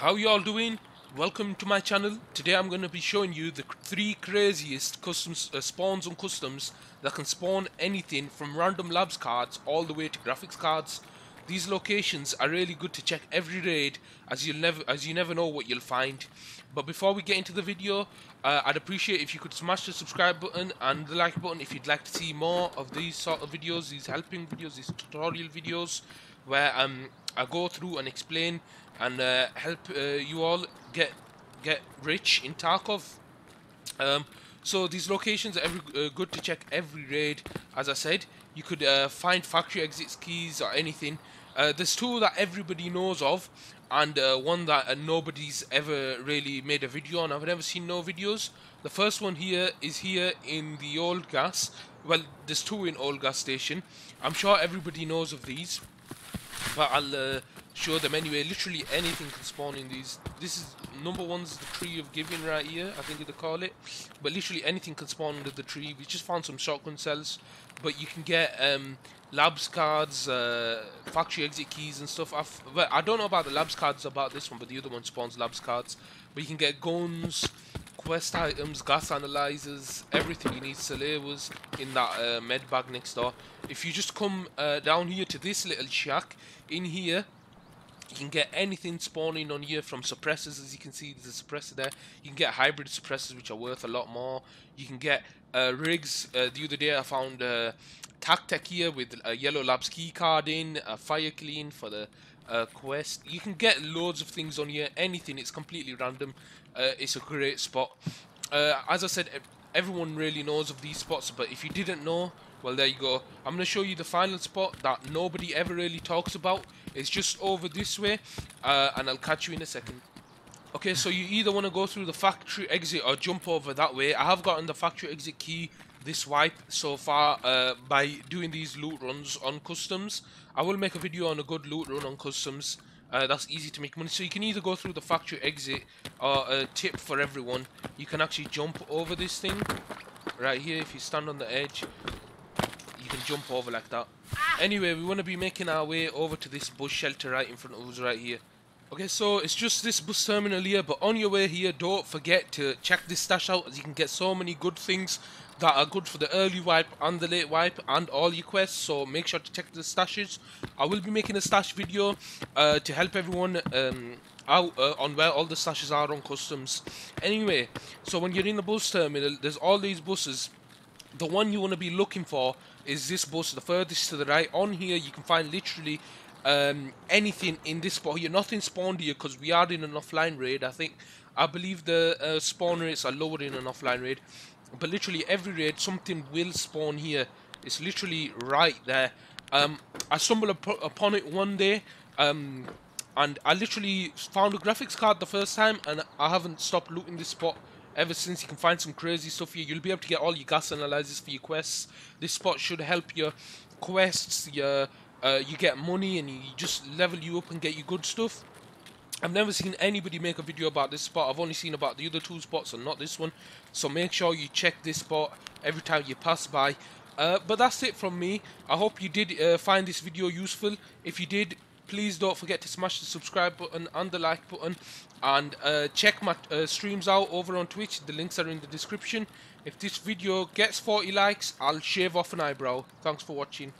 how you all doing? Welcome to my channel. Today i'm going to be showing you the three craziest customs uh, spawns and customs that can spawn anything from random labs cards all the way to graphics cards. These locations are really good to check every raid as you'll never as you never know what you'll find. But before we get into the video uh, I'd appreciate if you could smash the subscribe button and the like button if you'd like to see more of these sort of videos these helping videos these tutorial videos where um, I go through and explain and uh, help uh, you all get get rich in Tarkov. Um, so these locations are every, uh, good to check every raid. As I said, you could uh, find factory exits keys or anything. Uh, there's two that everybody knows of, and uh, one that nobody's ever really made a video on. I've never seen no videos. The first one here is here in the old gas. Well, there's two in old gas station. I'm sure everybody knows of these, but I'll show them anyway. Literally anything can spawn in these. This is number one's the tree of giving right here. I think they call it. But literally anything can spawn under the tree. We just found some shotgun cells, but you can get um, labs cards, uh, factory exit keys and stuff. Well, I don't know about the labs cards about this one, but the other one spawns labs cards. But you can get guns, quest items, gas analyzers, everything you need. was in that uh, med bag next door. If you just come uh, down here to this little shack, in here you can get anything spawning on here from suppressors, as you can see, there's a suppressor there. You can get hybrid suppressors, which are worth a lot more. You can get uh, rigs. Uh, the other day I found uh, Tactec here with a Yellow Labs key card in, a FireKlean for the uh, quest. You can get loads of things on here, anything. It's completely random. Uh, it's a great spot. Uh, as I said, everyone really knows of these spots, but if you didn't know, well, there you go. I'm going to show you the final spot that nobody ever really talks about. It's just over this way, uh, and I'll catch you in a second. Okay, so you either want to go through the factory exit or jump over that way. I have gotten the factory exit key this wipe so far uh, by doing these loot runs on customs. I will make a video on a good loot run on customs. Uh, that's easy to make money. So you can either go through the factory exit or a tip for everyone. You can actually jump over this thing right here if you stand on the edge You can jump over like that. Anyway, we want to be making our way over to this bush shelter right in front of us right here. Okay, so it's just this bus terminal here, but on your way here, don't forget to check this stash out as you can get so many good things that are good for the early wipe and the late wipe and all your quests, so make sure to check the stashes. I will be making a stash video uh, to help everyone um, out uh, on where all the stashes are on customs. Anyway, so when you're in the bus terminal, there's all these buses the one you want to be looking for is this bus, the furthest to the right. On here, you can find literally um, anything in this spot here. Nothing spawned here because we are in an offline raid. I think, I believe the uh, spawn rates are lower in an offline raid. But literally every raid, something will spawn here. It's literally right there. Um, I stumbled up upon it one day. Um, and I literally found a graphics card the first time and I haven't stopped looting this spot ever since you can find some crazy stuff here you'll be able to get all your gas analyzers for your quests this spot should help your quests your uh, you get money and you just level you up and get you good stuff I've never seen anybody make a video about this spot. I've only seen about the other two spots and not this one. So make sure you check this spot every time you pass by. Uh, but that's it from me. I hope you did uh, find this video useful. If you did, please don't forget to smash the subscribe button and the like button and uh, check my uh, streams out over on Twitch the links are in the description if this video gets 40 likes I'll shave off an eyebrow thanks for watching